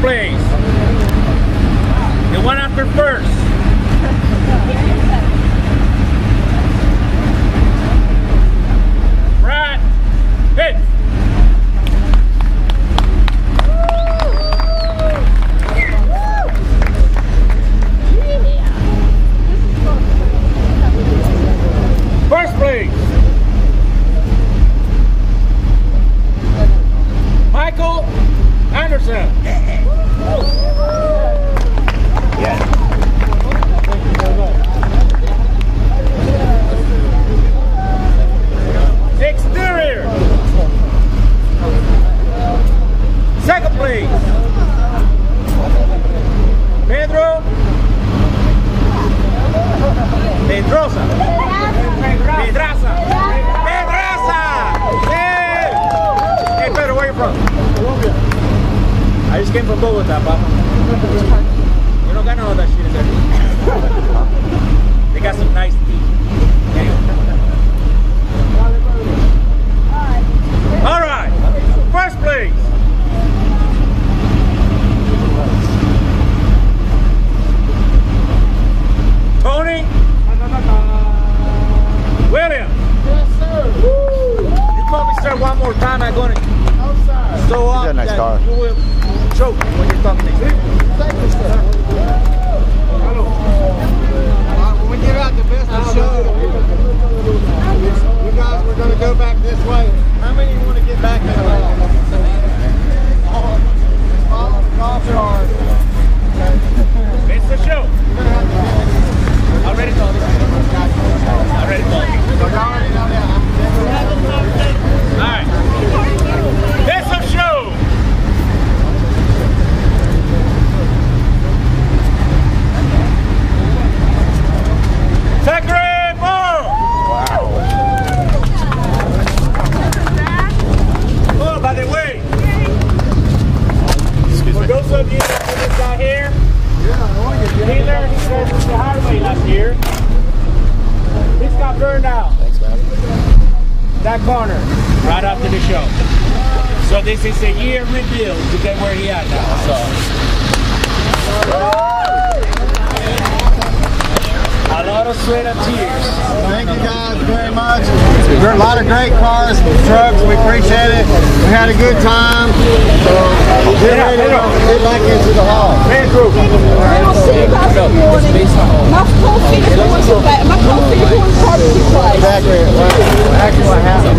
place. The one after first. Came from Bogota, papa. You don't got none of that shit in there. they got some nice tea. All right, first place. Tony Williams. Yes, sir. You told me, sir, one more time. I'm gonna Outside. show up uh, got a nice that car. Zo, word je tactisch. niet. tijd is of you that live out here, he learned he learned the hard way last year. This got burned out. Thanks, man. That corner, right after the show. So this is a year rebuild to get where he at now. So. A lot of sweat and tears. Thank you guys very much. There are a lot of great cars, trucks. We appreciate it. We had a good time. So get ready to get back into the hall. Man you guys in the morning. My coffee is going to that. My coffee is going to barbecue place. Exactly. Well, what happened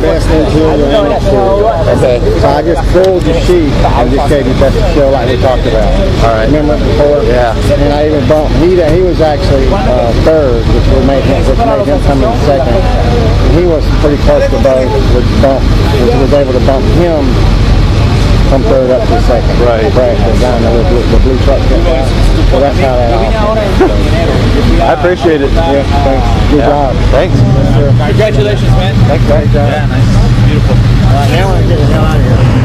best and exterior. Okay. So I just pulled the sheet and just gave you best of show like we talked about. All right. Remember before? Yeah. And I even bumped. He he was actually uh, third, which we made him, which made him come in second. He was pretty close to both, which bump, which was able to bump him from third up to second. Right. Right. The guy in the blue, the blue truck. came down. So that's how that all. I appreciate it. Yeah. Thanks. Good job. Thanks. Congratulations, man. Thanks, man. Yeah, nice. Beautiful. Now we're getting out of here.